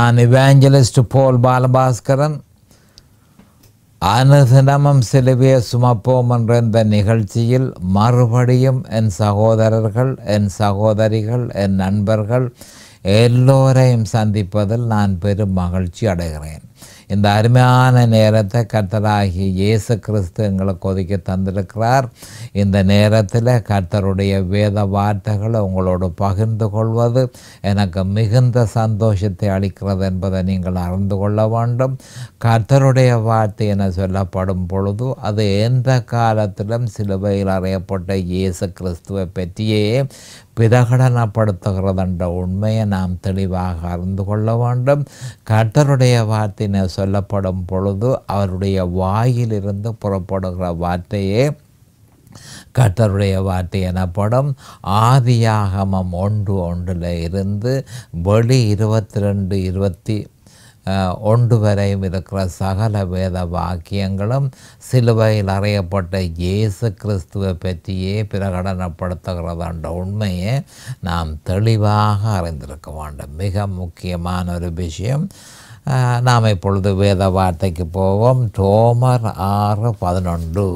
நான் இவாஞ்சலிஸ்ட் போல் பாலபாஸ்கரன். அனுதினமும் சிலுவையை சுமப்போம் என்ற இந்த நிகழ்ச்சியில் மறுபடியும் என் சகோதரர்கள் என் சகோதரிகள் என் நண்பர்கள் எல்லோரையும் சந்திப்பதில் நான் பெரும் மகிழ்ச்சி அடைகிறேன். இந்த அருமையான நேரத்தை கர்த்தராகிய இயேசு கிறிஸ்து எங்களுக்கு ஒதுக்கி தந்திருக்கிறார். இந்த நேரத்தில் கர்த்தருடைய வேத வார்த்தைகளை உங்களோடு பகிர்ந்து கொள்வது எனக்கு மிகுந்த சந்தோஷத்தை அளிக்கிறது என்பதை நீங்கள் அறிந்து கொள்ள வேண்டும். கர்த்தருடைய வார்த்தை என சொல்லப்படும் பொழுது அது எந்த காலத்திலும் சிலுவையில் அறையப்பட்ட இயேசு கிறிஸ்துவை பற்றியே பிரகடனப்படுத்துகிறதென்ற உண்மையை நாம் தெளிவாக அறிந்து கொள்ள வேண்டும். கர்த்தருடைய வார்த்தையினை சொல்லப்படும் பொழுது அவருடைய வாயிலிருந்து புறப்படுகிற வார்த்தையே கர்த்தருடைய வார்த்தை எனப்படும். ஆதியாகமம் ஒன்று ஒன்றில் இருந்து வெளி இருபத்தி ரெண்டு இருபத்தி ஒன்று வரையும் இருக்கிற சகல வேத வாக்கியங்களும் சிலுவையில் அறையப்பட்ட இயேசு கிறிஸ்துவை பற்றியே பிரகடனப்படுத்துகிறதான்ற உண்மையை நாம் தெளிவாக அறிந்திருக்க வேண்டும் மிக முக்கியமான ஒரு விஷயம் நாம் இப்பொழுது வேத வார்த்தைக்கு போவோம் டோமர் ஆறு பதினொன்று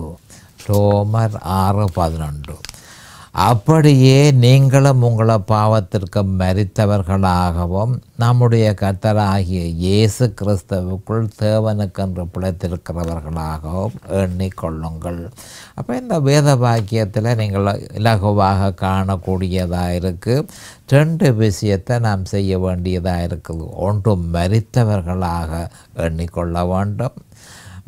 டோமர் ஆறு பதினொன்று அப்படியே நீங்களும் உங்களை பாவத்திற்கு மரித்தவர்களாகவும் நம்முடைய கத்தராகிய இயேசு கிறிஸ்தவுக்குள் தேவனுக்கென்று பிழைத்திருக்கிறவர்களாகவும் எண்ணிக்கொள்ளுங்கள். அப்போ இந்த வேத வாக்கியத்தில் நீங்கள் இலகுவாக காணக்கூடியதாக இருக்குது ரெண்டு விஷயத்தை நாம் செய்ய வேண்டியதாக இருக்குது. ஒன்று மரித்தவர்களாக எண்ணிக்கொள்ள வேண்டும்.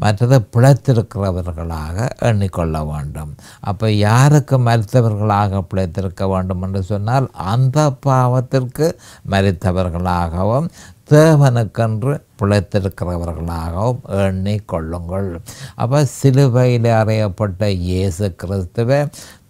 மற்றது பிழைத்திருக்கிறவர்களாக எண்ணிக்கொள்ள வேண்டும். அப்போ யாருக்கு மறித்தவர்களாக பிழைத்திருக்க வேண்டும் என்று சொன்னால் அந்த பாவத்திற்கு மறித்தவர்களாகவும் தேவனுக்கென்று பிழைத்திருக்கிறவர்களாகவும் எண்ணிக்கொள்ளுங்கள். அப்போ சிலுவையில் அறையப்பட்ட இயேசு கிறிஸ்துவை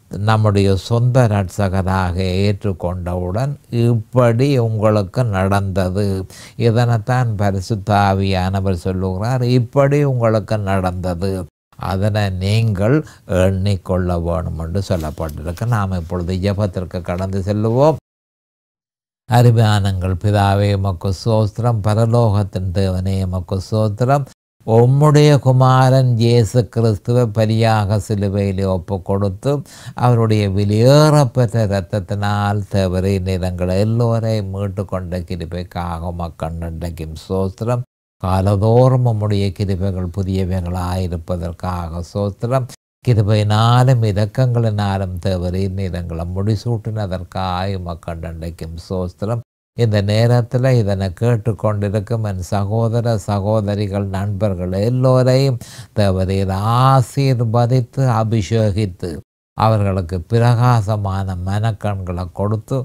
நம்முடைய சொந்த ரட்சகராக ஏற்றுக்கொண்டவுடன் இப்படி உங்களுக்கு நடந்தது. இதனைத்தான் பரிசுத்தாவியானவர் சொல்லுகிறார். இப்படி உங்களுக்கு நடந்தது. அதனை நீங்கள் எண்ணிக்கொள்ள வேணும் என்று சொல்லப்பட்டிருக்கு. நாம் இப்பொழுது ஜபத்திற்கு கடந்து செல்லுவோம். அருமையானங்கள் பிதாவே மக்கு சோத்திரம். பரலோகத்தின் தேவனே மக்கு சோத்திரம். உம்முடைய குமாரன் இயேசு கிறிஸ்துவை பலியாக சிலுவையில் ஒப்பு கொடுத்து அவருடைய வெளியேறப்பெற்ற இரத்தத்தினால் தேவரை நிறங்கள் எல்லோரையும் மீட்டு கொண்ட கிருபைக்காக மக்கண்டைக்கும் சோத்திரம். காலதோறும் உம்முடைய கிருபைகள் புதியவைகளாயிருப்பதற்காக சோத்திரம். கிருபையினாலும் இரக்கங்களினாலும் தேவரை நிறங்களை முடிசூட்டினதற்காக மக்கண்டைக்கும் சோத்திரம். இந்த நேரத்தில் இதனை கேட்டுக்கொண்டிருக்கும் என் சகோதர சகோதரிகள் நண்பர்கள் எல்லோரையும் தேவரீர் ஆசீர்வதித்து அபிஷேகித்து அவர்களுக்கு பிரகாசமான மனக்கண்களை கொடுத்து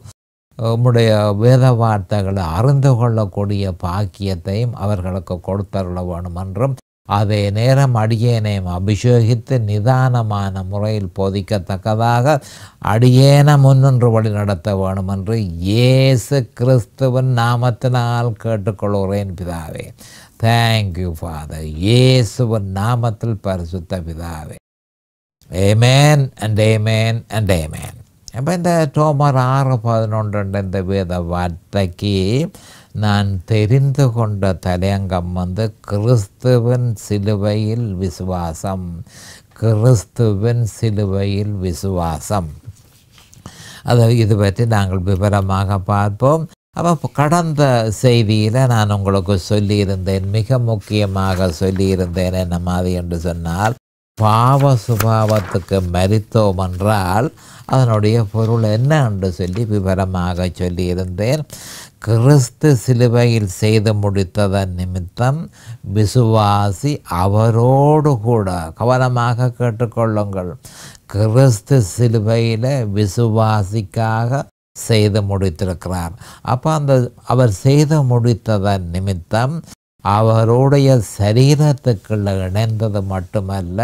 உம்முடைய வேத வார்த்தைகளை அறிந்து கொள்ளக்கூடிய பாக்கியத்தையும் அவர்களுக்கு கொடுத்தருள வேணும் என்றும் அதே நேரம் அடியேனையும் அபிஷேகித்து நிதானமான முறையில் போதிக்கத்தக்கதாக அடியேன முன்னின்று வழி நடத்த வேணும் என்று இயேசு கிறிஸ்துவின் நாமத்தினால் கேட்டுக்கொள்கிறேன் பிதாவே. தேங்க்யூ ஃபாதர் இயேசுவின் நாமத்தில் பரிசுத்த பிதாவே. ஏமேன் அண்ட் ஏமேன் அண்ட் ஏமேன் இப்போ இந்த டோமர் ஆறு பதினொன்று இந்த வேத வார்த்தைக்கு நான் தெரிந்து கொண்ட தலையங்கம் வந்து கிறிஸ்துவின் சிலுவையில் விசுவாசம். கிறிஸ்துவின் சிலுவையில் விசுவாசம். அதை இது பற்றி நாங்கள் விவரமாக பார்ப்போம். அப்போ கடந்த செய்தியில் நான் உங்களுக்கு சொல்லியிருந்தேன் மிக முக்கியமாக சொல்லியிருந்தேன் என்ன மாதிரி என்று சொன்னால் பாவ சுபாவத்துக்கு மறித்தோம் என்றால் அதனுடைய பொருள் என்ன என்று சொல்லி விவரமாக சொல்லியிருந்தேன். கிறிஸ்து சிலுவையில் செய்து முடித்ததன் நிமித்தம் விசுவாசி அவரோடு கூட கவனமாக கேட்டுக்கொள்ளுங்கள். கிறிஸ்து சிலுவையில் விசுவாசிக்காக செய்து முடித்திருக்கிறார். அப்போ அந்த அவர் செய்து முடித்ததன் நிமித்தம் அவருடைய சரீரத்துக்குள்ள இணைந்தது மட்டுமல்ல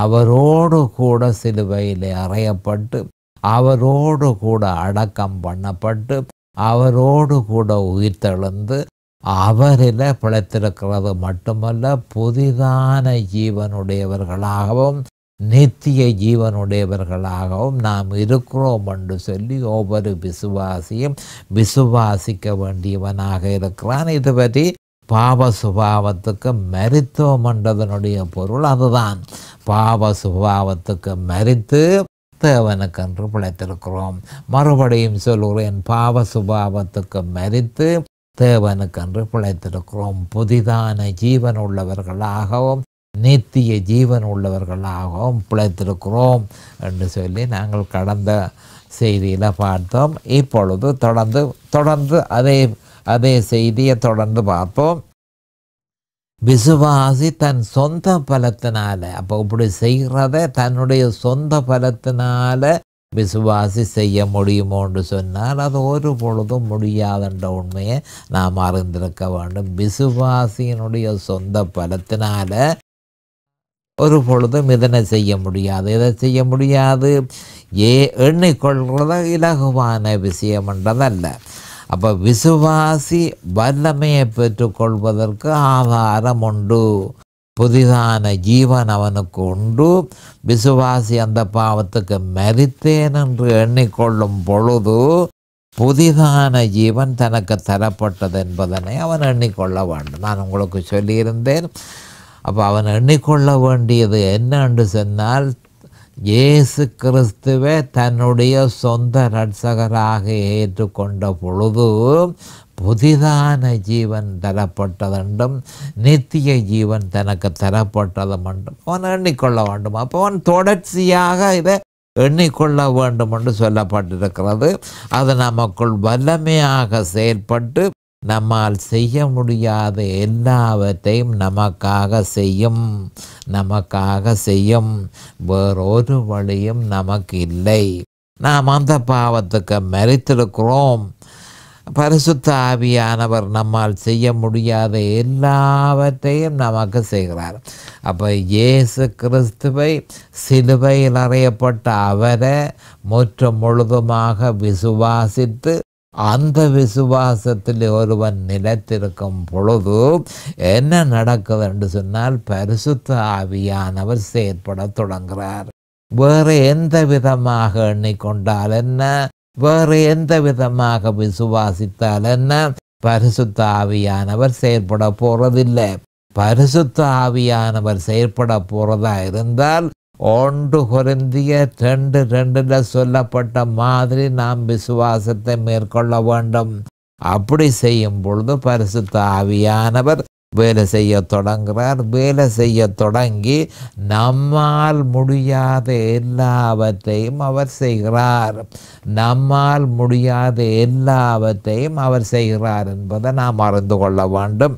அவரோடு கூட சிலுவையில் அறையப்பட்டு அவரோடு கூட அடக்கம் பண்ணப்பட்டு அவரோடு கூட உயிர்த்தெழுந்து அவரில் பிழைத்திருக்கிறது மட்டுமல்ல புதிதான ஜீவனுடையவர்களாகவும் நித்திய ஜீவனுடையவர்களாகவும் நாம் இருக்கிறோம் என்று சொல்லி ஒவ்வொரு விசுவாசியும் விசுவாசிக்க வேண்டியவனாக இருக்கிறான். இது பற்றி பாவ சுபாவத்துக்கு மரித்தோம் என்றதனுடைய பொருள் அதுதான். பாவ சுபாவத்துக்கு மறித்து தேவனுக்கென்று பிழைத்திருக்கிறோம். மறுபடியும் சொல்கிறேன் பாவ சுபாவத்துக்கு மரித்து தேவனுக்கென்று பிழைத்திருக்கிறோம். புதிதான ஜீவன் உள்ளவர்களாகவும் நித்திய ஜீவன் உள்ளவர்களாகவும் பிழைத்திருக்கிறோம் என்று சொல்லி நாங்கள் கடந்த செய்தியில் பார்த்தோம். இப்பொழுது தொடர்ந்து தொடர்ந்து அதே அதே செய்தியை தொடர்ந்து பார்ப்போம். விசுவாசி தன் சொந்த பலத்தினால அப்போ இப்படி செய்கிறத தன்னுடைய சொந்த பலத்தினால விசுவாசி செய்ய முடியுமோன்னு சொன்னால் அது ஒரு பொழுதும் முடியாதுன்ற உண்மையை நாம் அறிந்திருக்க வேண்டும். விசுவாசியினுடைய சொந்த பலத்தினால ஒரு பொழுதும் இதனை செய்ய முடியாது. இதை செய்ய முடியாது? ஏ எண்ணிக்கொள்கிறத இலகுவான விஷயம் என்றதல்ல. அப்போ விசுவாசி வல்லமையை பெற்றுக்கொள்வதற்கு ஆதாரம் உண்டு புதிதான ஜீவன் அவனுக்கு உண்டு விசுவாசி அந்த பாவத்துக்கு மறித்தேன் என்று எண்ணிக்கொள்ளும் பொழுது புதிதான ஜீவன் தனக்கு தரப்பட்டது என்பதனை அவன் எண்ணிக்கொள்ள வேண்டும் நான் உங்களுக்கு சொல்லியிருந்தேன் அப்போ அவன் எண்ணிக்கொள்ள வேண்டியது என்ன என்று சொன்னால் இயேசு கிறிஸ்துவை தன்னுடைய சொந்த இரட்சகராக ஏற்றுக்கொண்ட பொழுது புதிதான ஜீவன் தரப்பட்டதென்றும் நித்திய ஜீவன் தனக்கு தரப்பட்டதும் என்றும் அவன் எண்ணிக்கொள்ள வேண்டும். அப்போ அவன் தொடர்ச்சியாக இதை எண்ணிக்கொள்ள வேண்டும் என்று சொல்லப்பட்டிருக்கிறது. அது நமக்குள் வல்லமையாக செயல்பட்டு நம்மால் செய்ய முடியாத எல்லாவற்றையும் நமக்காக செய்யும் நமக்காக செய்யும். வேறொரு வழியும் நமக்கு இல்லை. நாம் அந்த பாவத்துக்கு மறித்திருக்கிறோம். பரிசுத்த ஆவியானவர் நம்மால் செய்ய முடியாத எல்லாவற்றையும் நமக்கு செய்கிறார். அப்போ இயேசு கிறிஸ்துவை சிலுவையில் அறையப்பட்ட அவரை முற்று முழுதுமாக விசுவாசித்து அந்த விசுவாசத்தில் ஒருவன் நிலைத்திருக்கும் பொழுது என்ன நடக்குது என்று சொன்னால் பரிசுத்த ஆவியானவர் செயற்பட தொடங்குகிறார் வேறு எந்த விதமாக எண்ணிக்கொண்டால் என்ன? வேறு எந்த விதமாக விசுவாசித்தால் என்ன? பரிசுத்த ஆவியானவர் செயற்பட போறதில்லை. பரிசுத்த ஆவியானவர் செயற்பட போறதா இருந்தால் ஒன்று குறைந்திய ரெண்டு ரெண்டில் சொல்லப்பட்ட மாதிரி நாம் விசுவாசத்தை மேற்கொள்ள வேண்டும். அப்படி செய்யும் பொழுது பரிசுத்த ஆவியானவர் வேலை செய்ய தொடங்குகிறார் வேலை செய்ய தொடங்கி நம்மால் முடியாத எல்லாவற்றையும் அவர் செய்கிறார். நம்மால் முடியாத எல்லாவற்றையும் அவர் செய்கிறார் என்பதை நாம் அறிந்து கொள்ள வேண்டும்.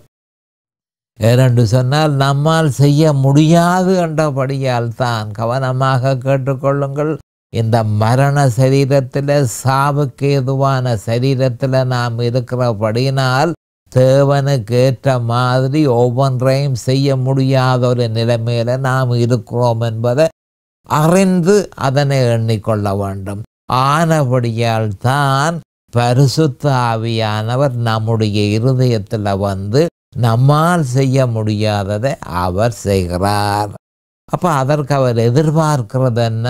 ஏனென்று சொன்னால் நம்மால் செய்ய முடியாது என்றபடியால் தான். கவனமாக கேட்டுக்கொள்ளுங்கள் இந்த மரண சரீரத்தில் சாவுக்கு ஏதுவான சரீரத்தில் நாம் இருக்கிறபடியினால் தேவனுக்கு ஏற்ற மாதிரி ஒவ்வொன்றையும் செய்ய முடியாத ஒரு நிலைமையில நாம் இருக்கிறோம் என்பதை அறிந்து அதனை எண்ணிக்கொள்ள வேண்டும். ஆனபடியால் தான் பரிசுத்த ஆவியானவர் நம்முடைய இருதயத்தில் வந்து நம்மால் செய்ய முடியாததை அவர் செய்கிறார். அப்போ அதற்கு அவர் எதிர்பார்க்கிறது என்ன?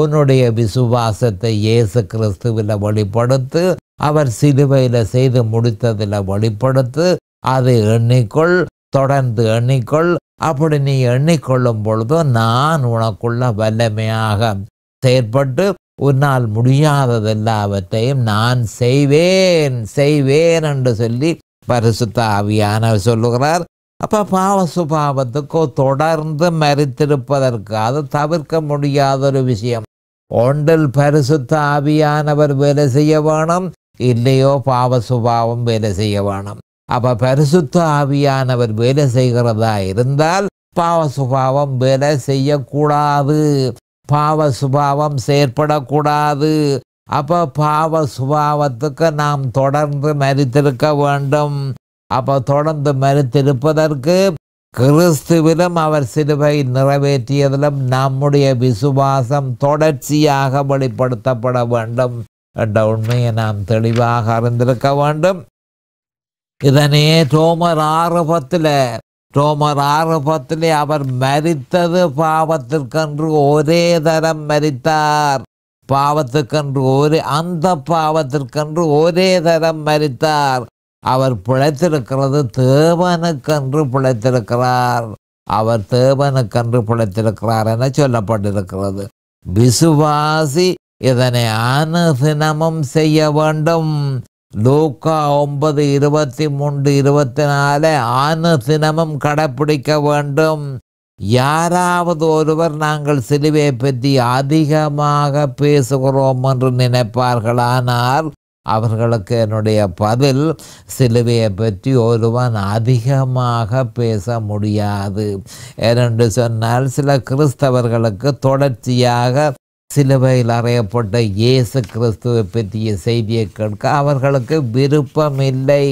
உன்னுடைய விசுவாசத்தை இயேசு கிறிஸ்துவில் வெளிப்படுத்து அவர் சிலுவையில் செய்து முடித்ததில் வெளிப்படுத்து அதை எண்ணிக்கொள் தொடர்ந்து எண்ணிக்கொள். அப்படி நீ எண்ணிக்கொள்ளும் பொழுது நான் உனக்குள்ள வல்லமையாக செயற்பட்டு உன்னால் முடியாததெல்லாவற்றையும் நான் செய்வேன் செய்வேன் என்று சொல்லி பரிசுத்த ஆவியானவர் சொல்லுகிறார். அப்போ பாவ சுபாவத்துக்கோ தொடர்ந்து மறித்திருப்பதற்கு அது தவிர்க்க முடியாத ஒரு விஷயம். ஒன்றில் பரிசுத்த ஆவியானவர் வேலை செய்ய வேணும் இல்லையோ பாவ சுபாவம் வேலை செய்ய வேணும். அப்ப பரிசுத்த ஆவியானவர் வேலை செய்கிறதா இருந்தால் பாவ சுபாவம் வேலை செய்யக்கூடாது. பாவ சுபாவம் செயற்படக்கூடாது. அப்ப பாவ சுபாவத்துக்கு நாம் தொடர்ந்து மறித்திருக்க வேண்டும். அப்ப தொடர்ந்து மறித்திருப்பதற்கு கிறிஸ்துவிலும் அவர் சிலுவை நிறைவேற்றியதிலும் நம்முடைய விசுவாசம் தொடர்ச்சியாக வெளிப்படுத்தப்பட வேண்டும் என்ற உண்மையை நாம் தெளிவாக அறிந்திருக்க வேண்டும். இதனே ரோமர் ஆரம்பத்தில் ரோமர் ஆரம்பத்திலே அவர் மரித்தது பாவத்திற்கென்று ஒரே தரம் மரித்தார். பாவத்துக்கென்று ஒரே அந்த பாவத்திற்கென்று ஒரே தரம் மரித்தார். அவர் பிழைத்திருக்கிறது தேவனுக்கென்று பிழைத்திருக்கிறார். அவர் தேவனுக்கென்று பிழைத்திருக்கிறார் என சொல்லப்பட்டிருக்கிறது. விசுவாசி இதனை அனுதினமும் செய்ய வேண்டும். லூக்கா ஒன்பது இருபத்தி மூன்று இருபத்தி நாலு அனுதினமும் கடைப்பிடிக்க வேண்டும். யாராவது ஒருவர் நாங்கள் சிலுவை பற்றி அதிகமாக பேசுகிறோம் என்று நினைப்பார்களானால் அவர்களுக்கு என்னுடைய பதில் சிலுவையை பற்றி ஒருவன் அதிகமாக பேச முடியாது. ஏனென்று சொன்னால் சில கிறிஸ்தவர்களுக்கு தொடர்ச்சியாக சிலுவையில் அறையப்பட்ட இயேசு கிறிஸ்துவை பற்றிய செய்தியை கேட்க அவர்களுக்கு விருப்பம் இல்லை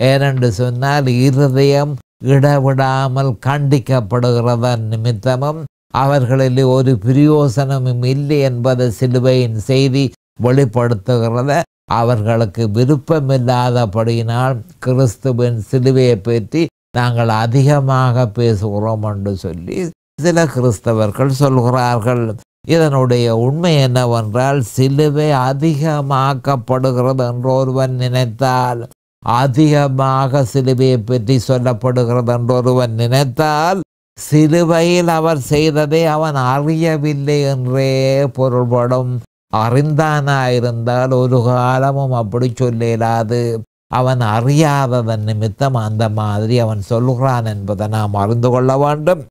ஏனென்று சொன்னால் இருதயம் இடவிடாமல் கண்டிக்கப்படுகிறதன் நிமித்தமும் அவர்களில் ஒரு பிரயோசனமும் இல்லை என்பது சிலுவையின் செய்தி வெளிப்படுத்துகிறத. அவர்களுக்கு விருப்பமில்லாதபடியினால் கிறிஸ்துவின் சிலுவையை பற்றி நாங்கள் அதிகமாக பேசுகிறோம் என்று சொல்லி சில கிறிஸ்தவர்கள் சொல்கிறார்கள். இதனுடைய உண்மை என்னவென்றால் சிலுவை அதிகமாக்கப்படுகிறது என்று ஒருவன் நினைத்தால் அதிகமாக சிலுவையை பற்றி சொல்லப்படுகிறது என்று ஒருவன் நினைத்தால் சிலுவையில் அவர் செய்ததை அவன் அறியவில்லை என்றே பொருள்படும். அறிந்தானாயிருந்தால் ஒரு காலமும் அப்படி சொல்லலாது அவன் அறியாததன் நிமித்தம் அந்த மாதிரி அவன் சொல்கிறான் என்பதை நாம் அறிந்து கொள்ள வேண்டும்.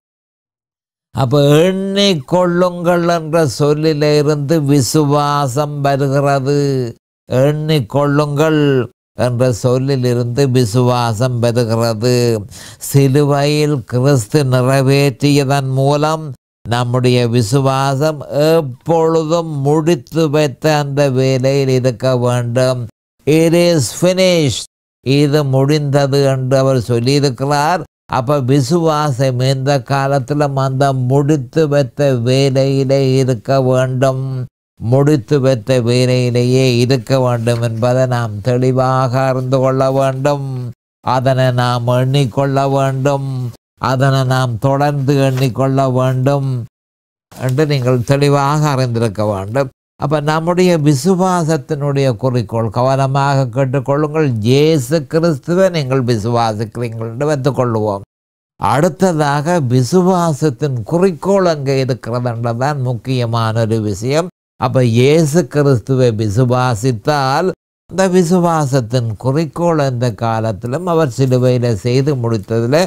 அப்போ எண்ணிக்கொள்ளுங்கள் என்ற சொல்லிலிருந்து விசுவாசம் வருகிறது. எண்ணிக்கொள்ளுங்கள் என்ற சொல்லிலிருந்து விசுவாசம் பெறுகிறது. சிலுவையில் கிறிஸ்து நிறைவேற்றியதன் மூலம் நம்முடைய விசுவாசம் எப்பொழுதும் முடித்து வைத்த அந்த வேலையில் இருக்க வேண்டும். இட் இஸ் ஃபினிஷ் இது முடிந்தது என்று அவர் சொல்லியிருக்கிறார். அப்ப விசுவாசம் இந்த காலத்திலும் அந்த முடித்து வைத்த வேலையிலே இருக்க வேண்டும். முடித்து பெற்ற வேலையிலேயே இருக்க வேண்டும் என்பதை நாம் தெளிவாக அறிந்து கொள்ள வேண்டும். அதனை நாம் எண்ணிக்கொள்ள வேண்டும். அதனை நாம் தொடர்ந்து எண்ணிக்கொள்ள வேண்டும் என்று நீங்கள் தெளிவாக அறிந்திருக்க வேண்டும். அப்ப நம்முடைய விசுவாசத்தினுடைய குறிக்கோள் கவனமாக கேட்டுக்கொள்ளுங்கள். இயேசு கிறிஸ்துவை நீங்கள் விசுவாசிக்கிறீங்கள் என்று வைத்துக்கொள்ளுவோம். அடுத்ததாக விசுவாசத்தின் குறிக்கோள் அங்கே இருக்கிறது என்றதான் முக்கியமான ஒரு விஷயம். அப்போ இயேசு கிறிஸ்துவை விசுவாசித்தால் அந்த விசுவாசத்தின் குறிக்கோள் இந்த காலத்திலும் அவர் சிலுவையில் செய்து முடித்ததில்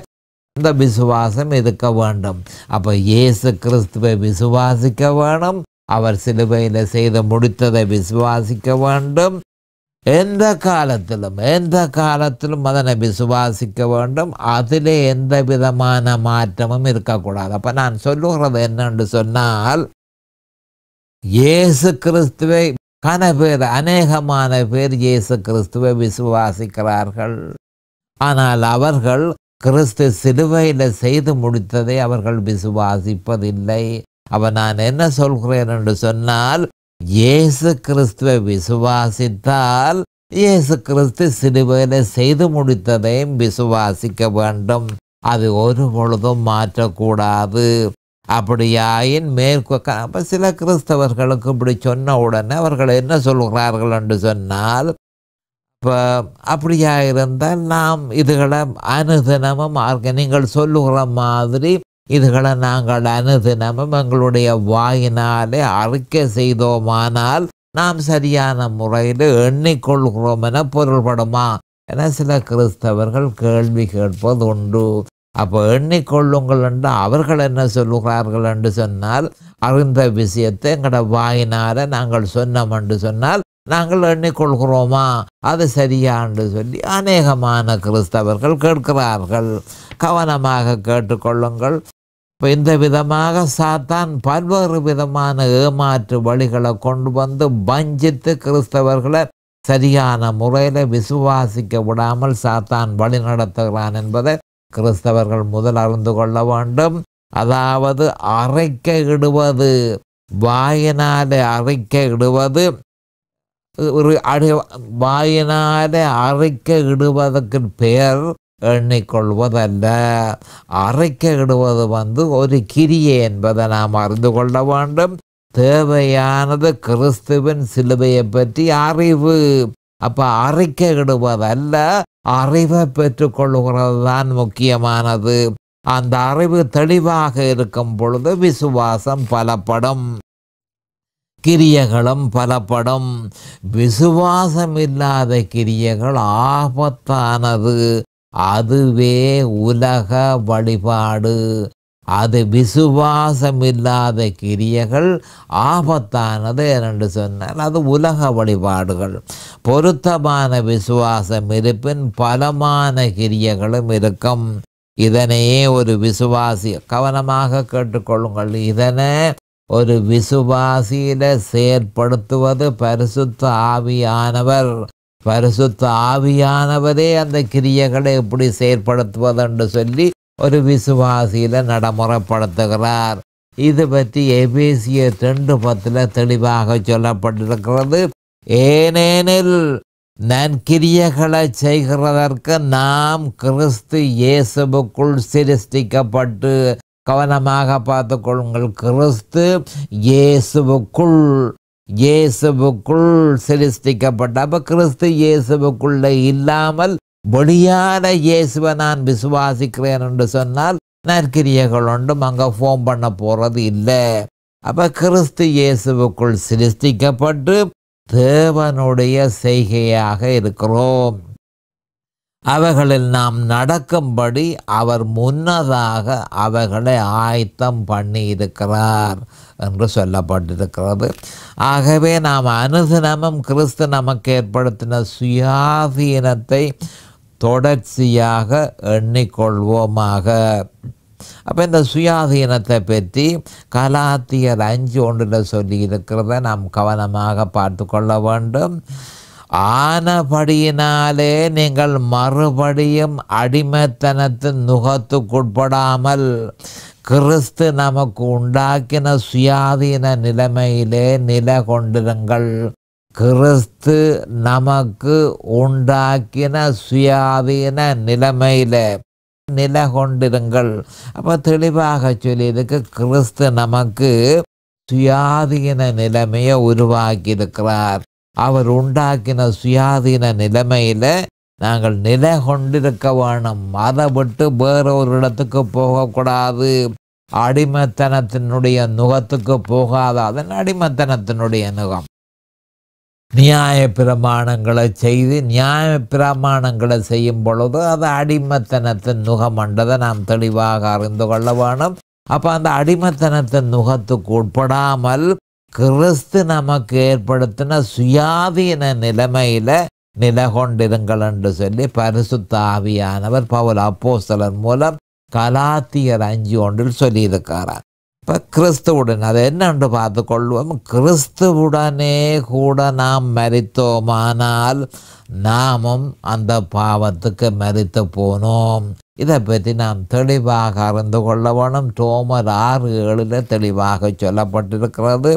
அந்த விசுவாசம் இருக்க வேண்டும். அப்போ இயேசு கிறிஸ்துவை விசுவாசிக்க வேணும். அவர் சிலுவையில் செய்து முடித்ததை விசுவாசிக்க வேண்டும். எந்த காலத்திலும் எந்த காலத்திலும் அதனை விசுவாசிக்க வேண்டும். அதிலே எந்த விதமான மாற்றமும் இருக்கக்கூடாது. அப்போ நான் சொல்லுகிறது என்னென்று சொன்னால் இயேசு கிறிஸ்துவை கன பேர் அநேகமான பேர் இயேசு கிறிஸ்துவை விசுவாசிக்கிறார்கள். ஆனால் அவர்கள் கிறிஸ்து சிலுவையில் செய்து முடித்ததை அவர்கள் விசுவாசிப்பதில்லை. அவன் நான் என்ன சொல்கிறேன் என்று சொன்னால் இயேசு கிறிஸ்துவை விசுவாசித்தால் இயேசு கிறிஸ்து சிலுவையில் செய்து முடித்ததையும் விசுவாசிக்க வேண்டும். அது ஒரு பொழுதும் மாற்றக்கூடாது. அப்படியாயின் மேற்கொ அப்போ சில கிறிஸ்தவர்களுக்கு இப்படி சொன்ன உடனே அவர்கள் என்ன சொல்கிறார்கள் என்று சொன்னால் இப்போ அப்படியா இருந்தால் நாம் இதுகளை அனுதினமும் ஆர்க- நீங்கள் சொல்லுகிற மாதிரி இதுகளை நாங்கள் அனுதினமும் எங்களுடைய வாயினாலே அறிக்கை செய்தோமானால் நாம் சரியான முறையில் எண்ணிக்கொள்கிறோம் என பொருள்படுமா? என சில கிறிஸ்தவர்கள் கேள்வி கேட்பது உண்டு அப்போ எண்ணிக்கொள்ளுங்கள் என்று அவர்கள் என்ன சொல்லுகிறார்கள் என்று சொன்னால் அறிந்த விஷயத்தை எங்களோட வாயினால நாங்கள் சொன்னோம் என்று சொன்னால் நாங்கள் எண்ணிக்கொள்கிறோமா? அது சரியான்னு சொல்லி அநேகமான கிறிஸ்தவர்கள் கேட்கிறார்கள். கவனமாக கேட்டுக்கொள்ளுங்கள். இப்போ இந்த விதமாக சாத்தான் பல்வேறு விதமான ஏமாற்று வழிகளை கொண்டு வந்து வஞ்சித்து கிறிஸ்தவர்களை சரியான முறையில் விசுவாசிக்க விடாமல் சாத்தான் வழி நடத்துகிறான் என்பதை கிறிஸ்தவர்கள் முதல் அறிந்து கொள்ள வேண்டும். அதாவது அரைக்க இடுவது வாயினாலே அரைக்க இடுவது ஒரு அடி வாயினாலே அரைக்க இடுவதற்கு பெயர் எண்ணிக்கொள்வதல்ல. அரைக்க இடுவது வந்து ஒரு கிரியை என்பதை நாம் அறிந்து கொள்ள வேண்டும். தேவையானது கிறிஸ்துவின் சிலுவையை பற்றி அறிவு. அப்ப அறிக்கையிடுவதல்ல அறிவை பெற்றுக்கொள்ளுகிறது தான் முக்கியமானது. அந்த அறிவு தெளிவாக இருக்கும் பொழுது விசுவாசம் பலப்படும். கிரியைகளும் பலப்படும். விசுவாசம் இல்லாத கிரியைகள் ஆபத்தானது. அதுவே உலக வழிபாடு. அது விசுவாசம் இல்லாத கிரியைகள் ஆபத்தானது என்று சொன்னால் அது உலக வழிபாடுகள். பொருத்தமான விசுவாசம் இருப்பின் பலமான கிரியைகளும் இருக்கும். இதனையே ஒரு விசுவாசி கவனமாக கேட்டுக்கொள்ளுங்கள். இதனை ஒரு விசுவாசியில செயற்படுத்துவது பரிசுத்த ஆவியானவர். பரிசுத்த ஆவியானவரே அந்த கிரியைகளை எப்படி செயற்படுத்துவது என்று சொல்லி ஒரு விசுவாசியில் நடைமுறைப்படுத்துகிறார். இது பற்றி எபேசிய ரெண்டு பத்தில் தெளிவாக சொல்லப்பட்டிருக்கிறது. ஏனெனில் நன்கிரியைகளை செய்கிறதற்கு நாம் கிறிஸ்து இயேசுவுக்குள் சிருஷ்டிக்கப்பட்டு கவனமாக பார்த்து கொள்ளுங்கள். கிறிஸ்து இயேசுவுக்குள் இயேசுவுக்குள் சிருஷ்டிக்கப்பட்ட அப்போ கிறிஸ்து இயேசுவுக்குள்ளே இல்லாமல் வெளியான இயேசுவை நான் விசுவாசிக்கிறேன் என்று சொன்னால் நற்கிரியைகள் ஒன்றும் அங்கே ஃபோன் பண்ண போகிறது இல்லை. அப்போ கிறிஸ்து இயேசுவுக்குள் சிருஷ்டிக்கப்பட்டு தேவனுடைய செய்கையாக இருக்கிறோம். அவைகளில் நாம் நடக்கும்படி அவர் முன்னதாக அவைகளை ஆயத்தம் பண்ணி இருக்கிறார் என்று சொல்லப்பட்டிருக்கிறது. ஆகவே நாம் அனுதினமும் கிறிஸ்து நமக்கு ஏற்படுத்தின சுயாதீனத்தை தொடர்ச்சியாக எண்ணிக்கொள்வோமாக. அப்போ இந்த சுயாதீனத்தை பற்றி கலாத்தியர் அஞ்சு ஒன்றில் சொல்லி இருக்கிறத நாம் கவனமாக பார்த்து கொள்ள வேண்டும். ஆனபடியினாலே நீங்கள் மறுபடியும் அடிமைத்தனத்தின் நுகத்துக்குட்படாமல் கிறிஸ்து நமக்கு உண்டாக்கின சுயாதீன நிலைமையிலே நிலை கொண்டிருங்கள் கிறிஸ்து நமக்கு உண்டாக்கின சுயாதீன நிலைமையில நிலை கொண்டிருங்கள். அப்ப தெளிவாக சொல்லியதுக்கு கிறிஸ்து நமக்கு சுயாதீன நிலைமையை உருவாக்கி இருக்கிறார் அவர் உண்டாக்கின சுயாதீன நிலைமையில நாங்கள் நிலை கொண்டிருக்க வேணும். அதை விட்டு வேற ஒரு இடத்துக்கு போகக்கூடாது. அடிமைத்தனத்தினுடைய நுகத்துக்கு போகாத. அதன் அடிமைத்தனத்தினுடைய நுகம்? நியாய பிரமாணங்களை செய்து நியாய பிரமாணங்களை செய்யும் பொழுது அது அடிமைத்தனத்தின் நுகமன்றதை நாம் தெளிவாக அறிந்து கொள்ள வேணும். அப்போ அந்த அடிமத்தனத்தின் நுகத்துக்கு உட்படாமல் கிறிஸ்து நமக்கு ஏற்படுத்தின சுயாதீன நிலைமையில் நிலை கொண்டிருங்கள் என்று சொல்லி பரிசுத்த ஆவியானவர் பவுல் அப்போஸ்தலர் மூலம் கலாத்தியர் அஞ்சு ஒன்றில் சொல்லியிருக்கிறார். இப்போ கிறிஸ்துவுடன் அதை என்னென்று பார்த்து கொள்வோம்? கிறிஸ்துவுடனே கூட நாம் மறித்தோமானால் நாமும் அந்த பாவத்துக்கு மறித்து போனோம். இதை பற்றி நாம் தெளிவாக அறிந்து கொள்ள வேணும். டோமர் ஆறு ஏழில் தெளிவாக சொல்லப்பட்டிருக்கிறது.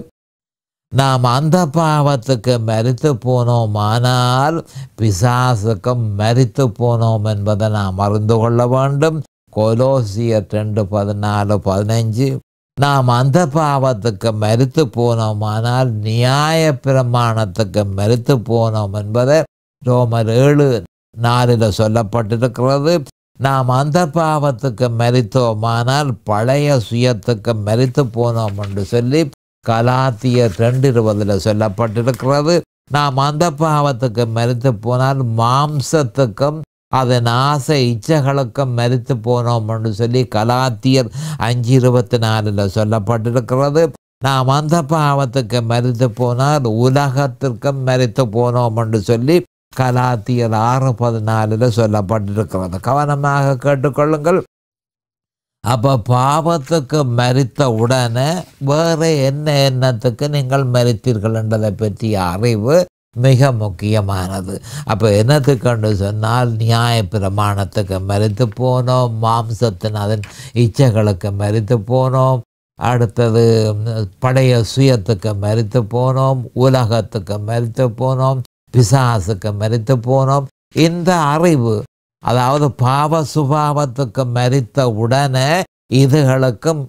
நாம் அந்த பாவத்துக்கு மரித்து போனோமானால் பிசாசுக்கும் மறித்து போனோம் என்பதை நாம் அறிந்து கொள்ள வேண்டும். கொலோசியர் ரெண்டு பதினாலு பதினஞ்சு. நாம் அந்த பாவத்துக்கு மரித்து போனோமானால் நியாய பிரமாணத்துக்கு மறுத்து போனோம் என்பதை ரோமர் ஏழு நாலில் சொல்லப்பட்டிருக்கிறது. நாம் அந்த பாவத்துக்கு மரித்தோமானால் பழைய சுயத்துக்கு மறித்து போனோம் என்று சொல்லி கலாத்திய ரெண்டு இருபதில் சொல்லப்பட்டிருக்கிறது. நாம் அந்த பாவத்துக்கு மறித்து போனால் மாம்சத்துக்கும் அதன் ஆசை இச்சைகளுக்கும் மரித்து போனோம் என்று சொல்லி கலாத்தியர் அஞ்சு இருபத்தி நாலில் சொல்லப்பட்டிருக்கிறது. நாம் அந்த பாவத்துக்கு மரித்து போனால் உலகத்திற்கும் மரித்து போனோம் என்று சொல்லி கலாத்தியர் ஆறு பதினாலில் சொல்லப்பட்டிருக்கிறது. கவனமாக கேட்டுக்கொள்ளுங்கள். அப்போ பாவத்துக்கு மறித்த உடனே வேறு என்ன எண்ணத்துக்கு நீங்கள் மறித்தீர்கள் என்றதை பற்றிய அறிவு மிக முக்கியமானது. அப்போ என்னத்துக்கண்டு சொன்னால் நியாய பிரமாணத்துக்கு மறுத்து போனோம் மாம்சத்தின் அதன் இச்சைகளுக்கு மறுத்து போனோம் அடுத்தது பழைய சுயத்துக்கு மறுத்து போனோம் உலகத்துக்கு மறுத்து போனோம் பிசாசுக்கு மறுத்து போனோம். இந்த அறிவு அதாவது பாவ சுபாவத்துக்கு மறித்த உடனே இதுகளுக்கும்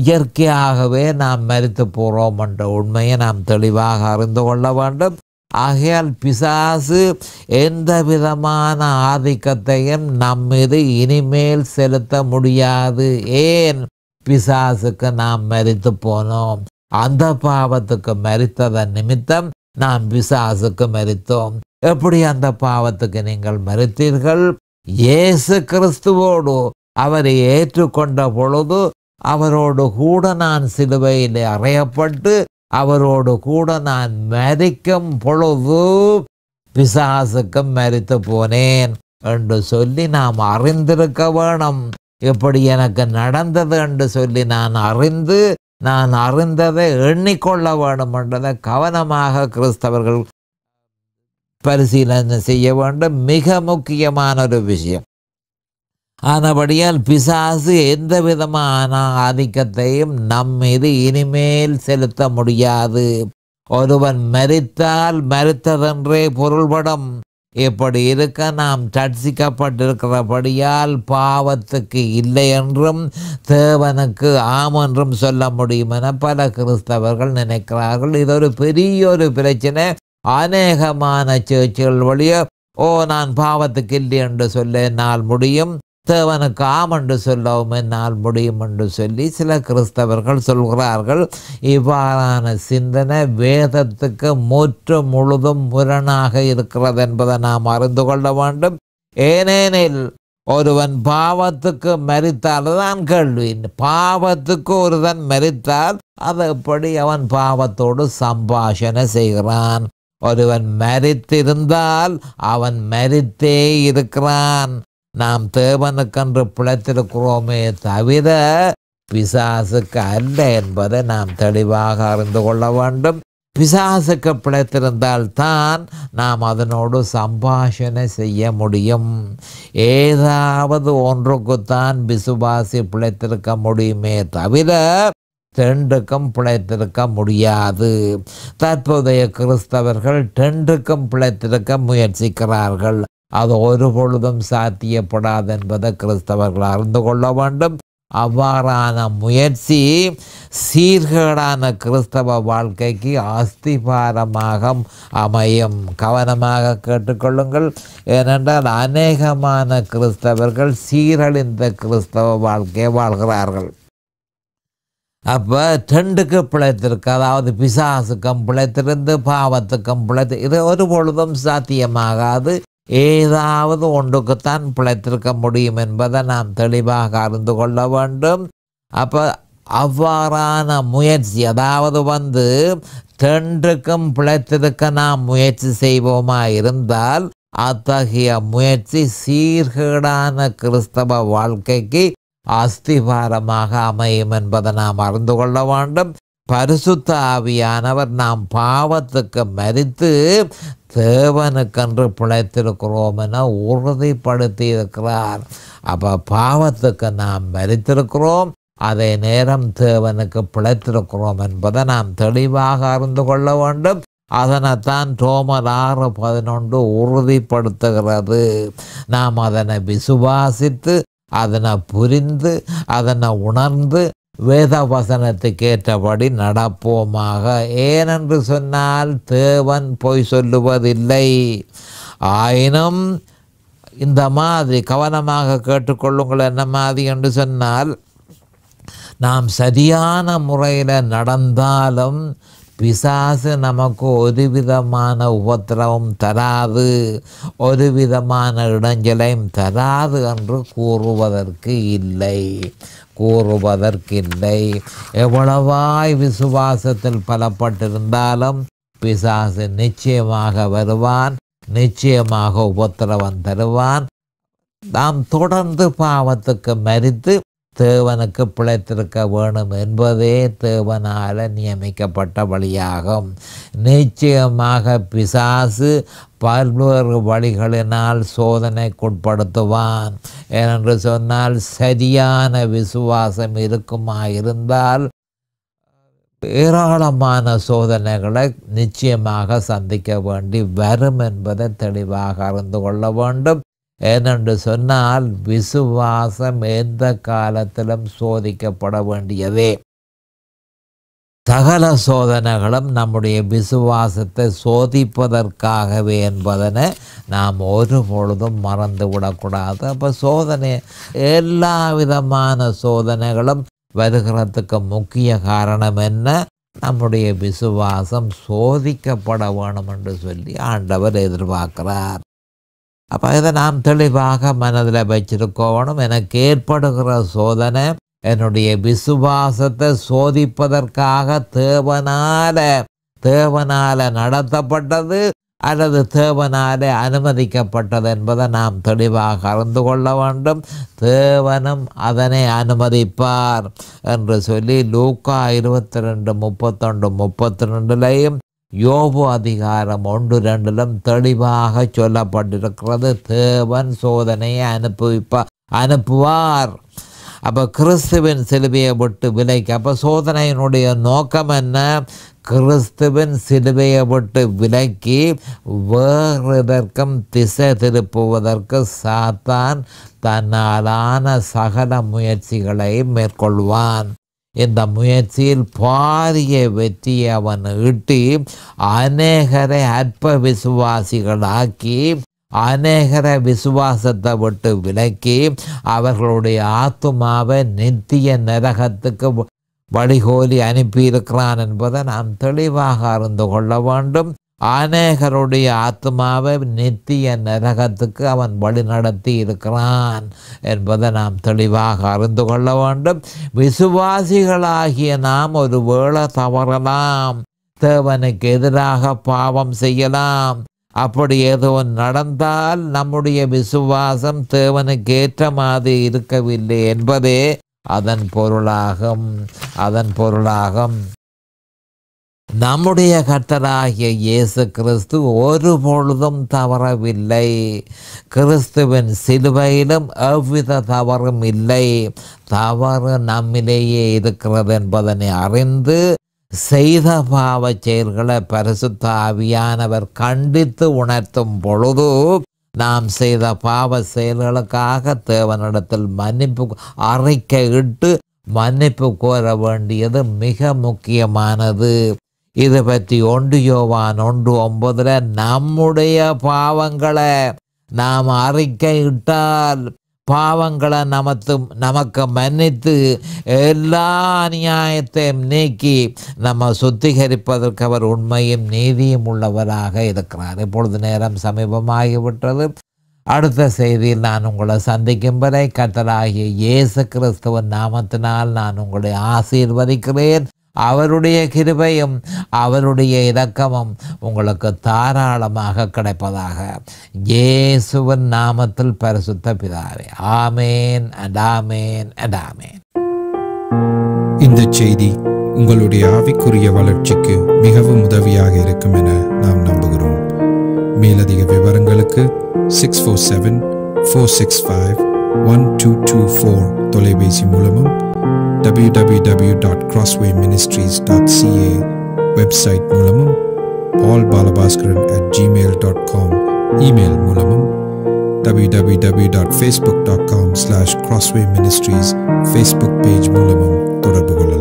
இயற்கையாகவே நாம் மறித்து போகிறோம் என்ற உண்மையை நாம் தெளிவாக அறிந்து கொள்ள வேண்டும். ஆகையால் பிசாசு எந்த விதமான ஆதிக்கத்தையும் நம்மீது இனிமேல் செலுத்த முடியாது. ஏன்? பிசாசுக்கு நாம் மறித்து போனோம். அந்த பாவத்துக்கு மறித்ததன் நிமித்தம் நாம் பிசாசுக்கு மறித்தோம் எப்படி அந்த பாவத்துக்கு நீங்கள் மறுத்தீர்கள் இயேசு கிறிஸ்துவோடு அவரை ஏற்றுக்கொண்ட பொழுது அவரோடு கூட நான் சிலுவையில் அறையப்பட்டு அவரோடு கூட நான் மறிக்கும் பொழுது பிசாசுக்கும் மறித்து போனேன் என்று சொல்லி நாம் அறிந்திருக்க வேணும். இப்படி எனக்கு நடந்தது என்று சொல்லி நான் அறிந்து நான் அறிந்ததை எண்ணிக்கொள்ள வேண்டும் என்றதை கவனமாக கிறிஸ்தவர்கள் பரிசீலனை செய்ய வேண்டும். மிக முக்கியமான ஒரு விஷயம். ஆனபடியால் பிசாசு எந்த விதமான ஆதிக்கத்தையும் நம் மீது இனிமேல் செலுத்த முடியாது. ஒருவன் மறித்தால் மறுத்ததென்றே பொருள்படும். இப்படி இருக்க நாம் சர்ச்சிக்கப்பட்டிருக்கிறபடியால் பாவத்துக்கு இல்லை என்றும் தேவனுக்கு ஆம் என்றும் சொல்ல முடியும் என பல கிறிஸ்தவர்கள் நினைக்கிறார்கள். இது ஒரு பெரிய ஒரு பிரச்சனை. அநேகமான சேர்ச்சிகள் வழியே ஓ நான் பாவத்துக்கு இல்லை என்று சொல்ல என்னால் முடியும். தேவனுக்கு ஆம் என்று சொல்லவும் என்னால் முடியும் என்று சொல்லி சில கிறிஸ்தவர்கள் சொல்கிறார்கள் இவ்வாறான சிந்தனை வேதத்துக்கு முற்று முழுதும் முரணாக இருக்கிறது என்பதை நாம் அறிந்து கொள்ள வேண்டும். ஏனெனில் ஒருவன் பாவத்துக்கு மறித்தால் தான் கேள்வி. பாவத்துக்கு ஒருவன் மறித்தால் அது எப்படி அவன் பாவத்தோடு சம்பாஷணை செய்கிறான்? ஒருவன் மறித்திருந்தால் அவன் மறித்தே இருக்கிறான். நாம் தேவனுக்கென்று பிழைத்திருக்கிறோமே தவிர பிசாசுக்கு அல்ல என்பதை நாம் தெளிவாக அறிந்து கொள்ள வேண்டும். பிசாசுக்கு பிழைத்திருந்தால் தான் நாம் அதனோடு சம்பாஷணை செய்ய முடியும். ஏதாவது ஒன்றுக்குத்தான் விசுவாசி பிழைத்திருக்க முடியுமே தவிர டெண்டுக்கும் பிழைத்திருக்க முடியாது. தற்போதைய கிறிஸ்தவர்கள் டெண்டுக்கும் பிழைத்திருக்க முயற்சிக்கிறார்கள். அது ஒரு பொழுதும் சாத்தியப்படாது என்பதை கிறிஸ்தவர்கள் அறிந்து கொள்ள வேண்டும். அவ்வாறான முயற்சி சீர்கேடான கிறிஸ்தவ வாழ்க்கைக்கு அஸ்திபாரமாக அமையும். கவனமாக கேட்டுக்கொள்ளுங்கள். ஏனென்றால் அநேகமான கிறிஸ்தவர்கள் சீரழிந்த கிறிஸ்தவ வாழ்க்கையை வாழ்கிறார்கள். அப்போ ரெண்டுக்கு பிழைத்திருக்கு. அதாவது பிசாசுக்கும் பிழைத்திருந்து பாவத்துக்கும் பிழைத்து இது ஒரு பொழுதும் சாத்தியமாகாது. ஏதாவது ஒன்றுக்குத்தான் பிழைத்திருக்க முடியும் என்பதை நாம் தெளிவாக அறிந்து கொள்ள வேண்டும். அப்போ அவ்வாறான முயற்சி அதாவது வந்து தென்றுக்கும் பிழைத்திருக்க நாம் முயற்சி செய்வோமா இருந்தால் அத்தகைய முயற்சி சீர்கேடான கிறிஸ்தவ வாழ்க்கைக்கு அஸ்திபாரமாக அமையும் என்பதை நாம் அறிந்து கொள்ள வேண்டும். பரிசுத்த ஆவியானவர் நாம் பாவத்துக்கு மறித்து தேவனுக்கென்று பிழைத்திருக்கிறோம் என உறுதிப்படுத்தி இருக்கிறார் அப்போ பாவத்துக்கு நாம் மறித்திருக்கிறோம். அதே நேரம் தேவனுக்கு பிழைத்திருக்கிறோம் என்பதை நாம் தெளிவாக அறிந்து கொள்ள வேண்டும். அதனைத்தான் ரோமர் ஆறு பதினொன்று உறுதிப்படுத்துகிறது. நாம் அதனை விசுவாசித்து அதனை புரிந்து அதனை உணர்ந்து வேத வசனத்துக்கு ஏற்றபடி நடப்போமாக. ஏனென்று சொன்னால் தேவன் பொய் சொல்லுவதில்லை. ஆயினும் இந்த மாதிரி கவனமாக கேட்டுக்கொள்ளுங்கள் என்ன மாதிரி என்று சொன்னால் நாம் சரியான முறையில் நடந்தாலும் பிசாசு நமக்கு ஒரு விதமான உபத்திரவம் தராது ஒரு விதமான இடைஞ்சலையும் தராது என்று கூறுவதற்கு இல்லை. கூறுவதற்கில்லை. எவ்வளவாய் விசுவாசத்தில் பலப்பட்டிருந்தாலும் பிசாசு நிச்சயமாக வருவான் நிச்சயமாக உபத்திரவம் தருவான். நாம் தொடர்ந்து பாவத்துக்கு மறித்து தேவனுக்கு பிழைத்திருக்க வேணும் என்பதே தேவனால் நியமிக்கப்பட்ட வழியாகும். நிச்சயமாக பிசாசு பல்வேறு வழிகளினால் சோதனைக்குட்படுத்துவான். ஏனென்று சொன்னால் சரியான விசுவாசம் இருக்குமா இருந்தால் ஏராளமான சோதனைகளை நிச்சயமாக சந்திக்க வேண்டி வரும் என்பதை தெளிவாக அறிந்து கொள்ள வேண்டும். ஏனென்று சொன்னால் விசுவாசம் எந்த காலத்திலும் சோதிக்கப்பட வேண்டியதே. சகல சோதனைகளும் நம்முடைய விசுவாசத்தை சோதிப்பதற்காகவே என்பதனை நாம் ஒரு பொழுதும் மறந்துவிடக்கூடாது அப்போ சோதனை எல்லா விதமான சோதனைகளும் வருகிறதுக்கு முக்கிய காரணம் என்ன? நம்முடைய விசுவாசம் சோதிக்கப்பட வேணும் என்று சொல்லி ஆண்டவர் எதிர்பார்க்கிறார். அப்போ இதை நாம் தெளிவாக மனதில் வச்சிருக்கோணும் எனக்கு ஏற்படுகிற சோதனை என்னுடைய விசுவாசத்தை சோதிப்பதற்காக தேவனால தேவனால நடத்தப்பட்டது அல்லது தேவனாலே அனுமதிக்கப்பட்டது என்பதை நாம் தெளிவாக அறிந்து கொள்ள வேண்டும். தேவனும் அதனை அனுமதிப்பார் என்று சொல்லி லூக்கா இருபத்தி ரெண்டு முப்பத்தொண்டு முப்பத்தி ரெண்டுலேயும் யோபு அதிகாரம் ஒன்று ரெண்டிலும் தெளிவாக சொல்லப்பட்டிருக்கிறது தேவன் சோதனையை அனுப்புவிப்பா அனுப்புவார். அப்போ கிறிஸ்துவின் சிலுவையை விட்டு விலைக்கு அப்போ சோதனையினுடைய நோக்கம் என்ன? கிறிஸ்துவின் சிலுவையை விட்டு விலக்கி வேறுதற்கும் திசை திருப்புவதற்கு சாத்தான் தன்னாலான சகல முயற்சிகளை மேற்கொள்வான். இந்த முயற்சியில் பாரிய வெற்றியை அவன் ஈட்டி அநேகரை அற்ப விசுவாசிகளாக்கி அநேகர விசுவாசத்தை விட்டு விலக்கி அவர்களுடைய ஆத்மாவை நித்திய நரகத்துக்கு வழிகோலி அனுப்பியிருக்கிறான் என்பதை நாம் தெளிவாக அறிந்து கொள்ள வேண்டும். அநேகருடைய ஆத்மாவை நித்திய நரகத்துக்கு அவன் வழி நடத்தி இருக்கிறான் என்பதை நாம் தெளிவாக அறிந்து கொள்ள வேண்டும். விசுவாசிகளாகிய நாம் ஒரு வேளை தவறலாம். தேவனுக்கு எதிராக பாவம் செய்யலாம். அப்படி எதுவும் நடந்தால் நம்முடைய விசுவாசம் தேவனுக்கு ஏற்ற மாதிரி இருக்கவில்லை என்பதே அதன் பொருளாகும். அதன் பொருளாகும். நம்முடைய கர்த்தராகிய இயேசு கிறிஸ்து ஒரு பொழுதும் தவறவில்லை. கிறிஸ்துவின் சிலுவையிலும் எவ்வித தவறும் இல்லை. தவறு நம்மிலேயே இருக்கிறது என்பதனை அறிந்து செய்த பாவச் செயல்களை பரிசுத்த ஆவியானவர் கண்டித்து உணர்த்தும் பொழுது நாம் செய்த பாவ செயல்களுக்காக தேவனிடத்தில் மன்னிப்பு அறிக்கையிட்டு மன்னிப்பு கோர வேண்டியது மிக முக்கியமானது. இதை பற்றி ஒன்று யோவான் ஒன்று ஒன்பதுல நம்முடைய பாவங்களை நாம் அறிக்கையிட்டால் பாவங்களை நமத்து நமக்கு மன்னித்து எல்லா அநியாயத்தையும் நீக்கி நம்ம சுத்திகரிப்பதற்கு அவர் உண்மையும் நீதியும் உள்ளவராக இருக்கிறார். இப்பொழுது நேரம் சமீபமாகிவிட்டது. அடுத்த செய்தியில் நான் உங்களை சந்திக்கும் வரை கத்தராகிய இயேசு கிறிஸ்துவன் நாமத்தினால் நான் உங்களை ஆசீர்வதிக்கிறேன். அவருடைய கிருபையும் அவருடைய இரக்கமும் உங்களுக்கு தாராளமாக கிடைப்பதாக. இயேசுவன் நாமத்தில் பரிசுத்த பிதாவே. ஆமேன் அண்ட் ஆமேன் அண்ட் ஆமேன். இந்த செய்தி உங்களுடைய ஆவிக்குரிய வளர்ச்சிக்கு மிகவும் உதவியாக இருக்கும் என நாம் நம்புகிறோம். மேலதிக விவரங்களுக்கு six four seven four six five one two two four தொலைபேசி மூலமும் www.crosswayministries.ca வெப்சைட் மூலமும் Paul Balabaskaran at Gmail dot com email மூலமும் www.facebook.com slash crosswayministries Facebook page மூலமும் தொடர்பு கொள்ளலாம்